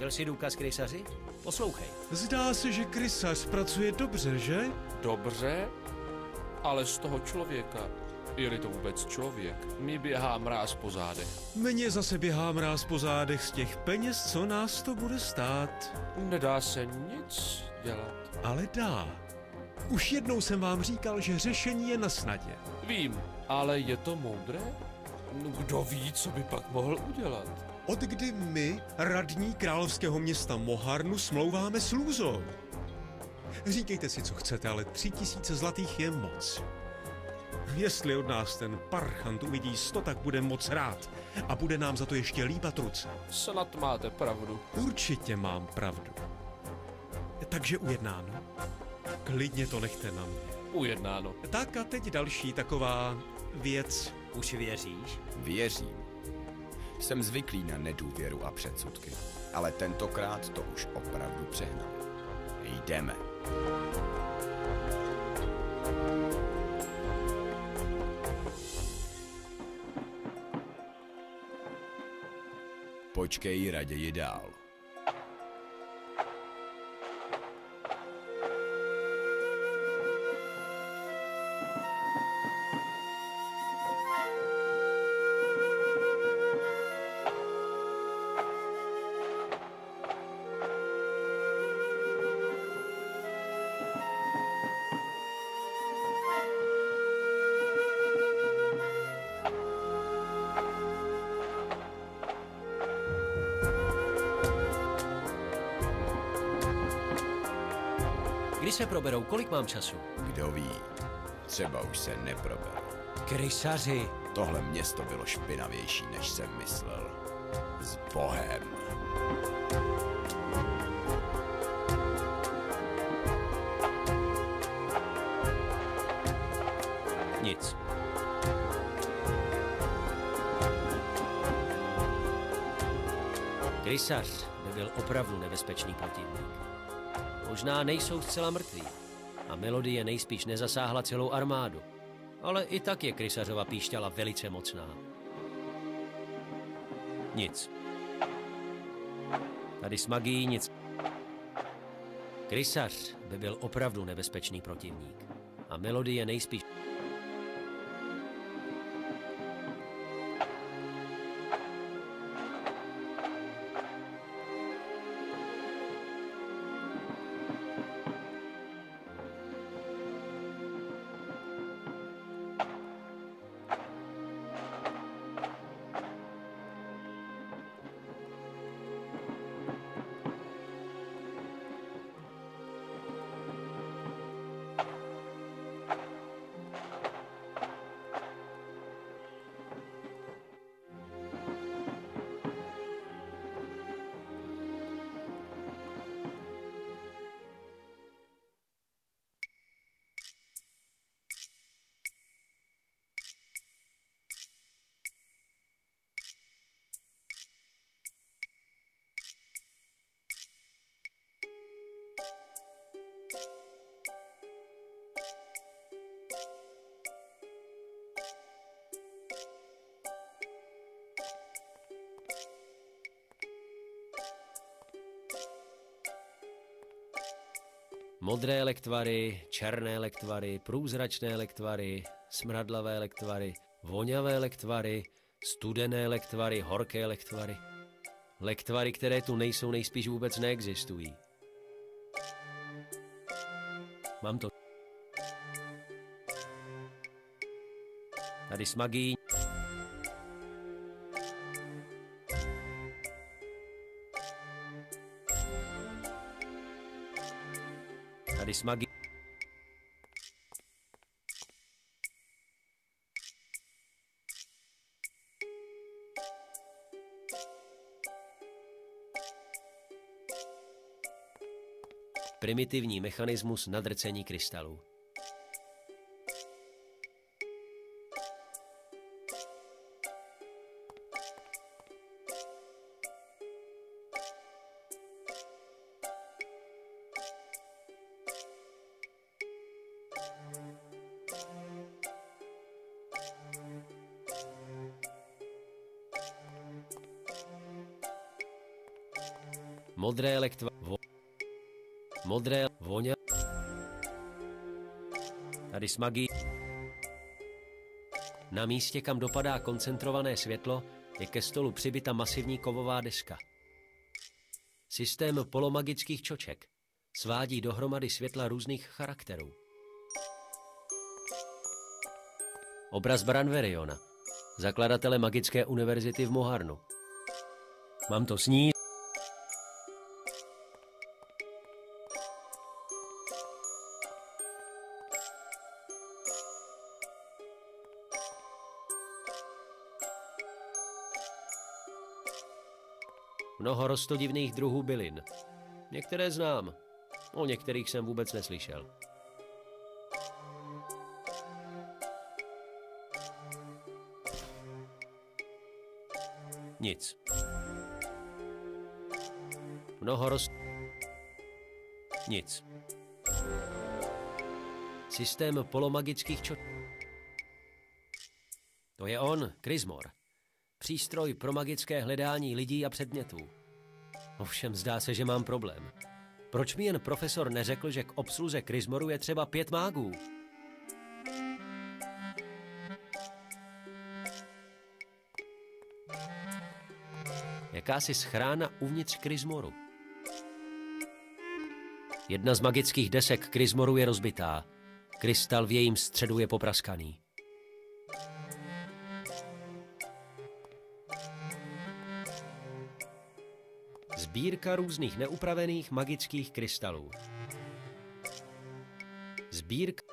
Chtěl si důkaz krysaři? Poslouchej. Zdá se, že krysař pracuje dobře, že? Dobře, ale z toho člověka, je-li to vůbec člověk, mi běhá mráz po zádech. Mně zase běhá mráz po zádech z těch peněz, co nás to bude stát. Nedá se nic dělat. Ale dá. Už jednou jsem vám říkal, že řešení je na snadě. Vím, ale je to moudré? No, kdo ví, co by pak mohl udělat? Od kdy my, radní královského města Moharnu, smlouváme s Lůzou? Říkejte si, co chcete, ale tři tisíce zlatých je moc. Jestli od nás ten parchant uvidí sto, tak bude moc rád. A bude nám za to ještě líbat ruce. Snad máte pravdu. Určitě mám pravdu. Takže ujednáno. Klidně to nechte na mě. Ujednáno. Tak a teď další taková věc. Už věříš? Věřím. Jsem zvyklý na nedůvěru a předsudky, ale tentokrát to už opravdu přehnal. Jdeme. Počkej raději dál. Kdy se proberou? Kolik mám času? Kdo ví, třeba už se neproberu. Krysaři. Tohle město bylo špinavější, než jsem myslel. S Bohem. Nic. Krysař by byl opravdu nebezpečný protivník. Možná nejsou zcela mrtví a melodie nejspíš nezasáhla celou armádu. Ale i tak je Krysařova píšťala velice mocná. Nic. Tady s magií nic. Krysař by byl opravdu nebezpečný protivník. A melodie nejspíš... Modré lektvary, černé lektvary, průzračné lektvary, smradlavé lektvary, voňavé lektvary, studené lektvary, horké lektvary. Lektvary, které tu nejsou, nejspíš vůbec neexistují. Mám to. Tady s. s magií. Primitivní mechanismus nadrcení krystalů. Modré lektva... Vo, modré voně... Tady smagí... Na místě, kam dopadá koncentrované světlo, je ke stolu přibyta masivní kovová deska. Systém polomagických čoček svádí dohromady světla různých charakterů. Obraz Branveriona, zakladatele Magické univerzity v Moharnu. Mám to snít. Mnoho rostodivných druhů bylin. Některé znám, o některých jsem vůbec neslyšel. Nic. Mnoho roz... Nic. Systém polomagických čo... To je on, Krismor. Přístroj pro magické hledání lidí a předmětů. Ovšem zdá se, že mám problém. Proč mi jen profesor neřekl, že k obsluze Krismoru je třeba pět mágů? Jakási schrána uvnitř Krismoru. Jedna z magických desek Krismoru je rozbitá. Krystal v jejím středu je popraskaný. Sbírka různých neupravených magických krystalů. Sbírka...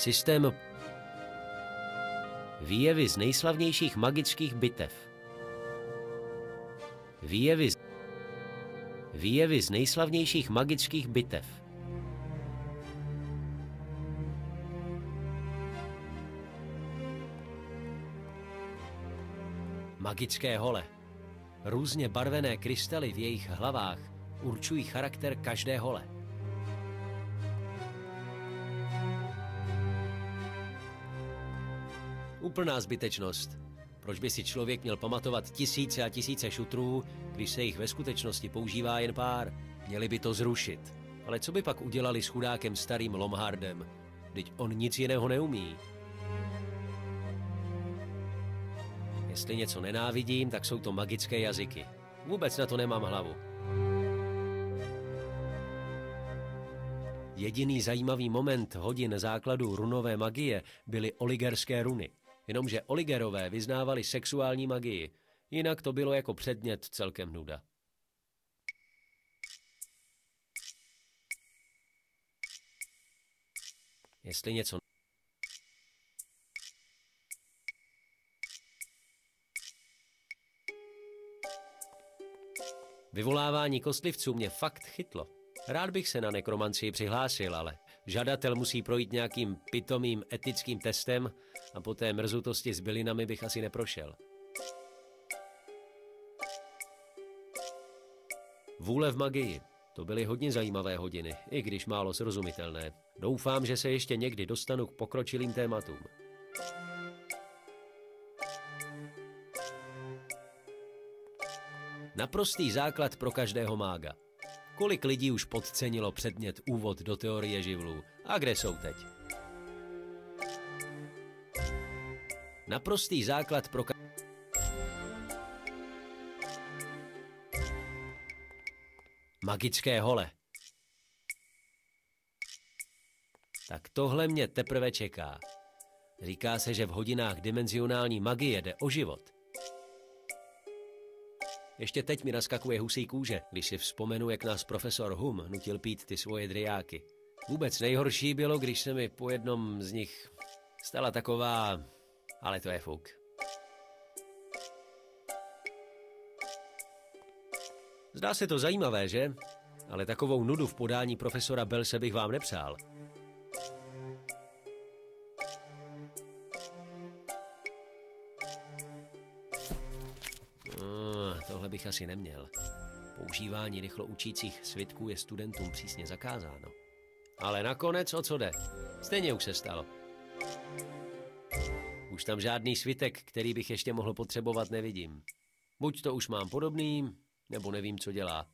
Systém Výjevy z nejslavnějších magických bitev. Výjevy z... Výjevy z nejslavnějších magických bitev. Magické hole. Různě barvené krystaly v jejich hlavách určují charakter každé hole. Úplná zbytečnost. Proč by si člověk měl pamatovat tisíce a tisíce šutrů, když se jich ve skutečnosti používá jen pár? Měli by to zrušit. Ale co by pak udělali s chudákem starým Lomhardem? Teď on nic jiného neumí. Jestli něco nenávidím, tak jsou to magické jazyky. Vůbec na to nemám hlavu. Jediný zajímavý moment hodin základu runové magie byly oligerské runy. Jenomže oligerové vyznávali sexuální magii, jinak to bylo jako předmět celkem nuda. Jestli něco Vyvolávání kostlivců mě fakt chytlo. Rád bych se na nekromancii přihlásil, ale žadatel musí projít nějakým pitomým etickým testem a po té mrzutosti s bylinami bych asi neprošel. Vůle v magii. To byly hodně zajímavé hodiny, i když málo srozumitelné. Doufám, že se ještě někdy dostanu k pokročilým tématům. Naprostý základ pro každého mága. Kolik lidí už podcenilo předmět úvod do teorie živlů? A kde jsou teď? Naprostý základ pro ka- Magické hole. Tak tohle mě teprve čeká. Říká se, že v hodinách dimenzionální magie jde o život. Ještě teď mi naskakuje husí kůže, když si vzpomenu, jak nás profesor Hum nutil pít ty svoje driáky. Vůbec nejhorší bylo, když se mi po jednom z nich stala taková ale to je fuk. Zdá se to zajímavé, že? Ale takovou nudu v podání profesora Belse bych vám nepřál. Bych asi neměl. Používání rychlo učících svitků je studentům přísně zakázáno. Ale nakonec o co jde? Stejně už se stalo. Už tam žádný svitek, který bych ještě mohl potřebovat, nevidím. Buď to už mám podobný, nebo nevím, co dělá.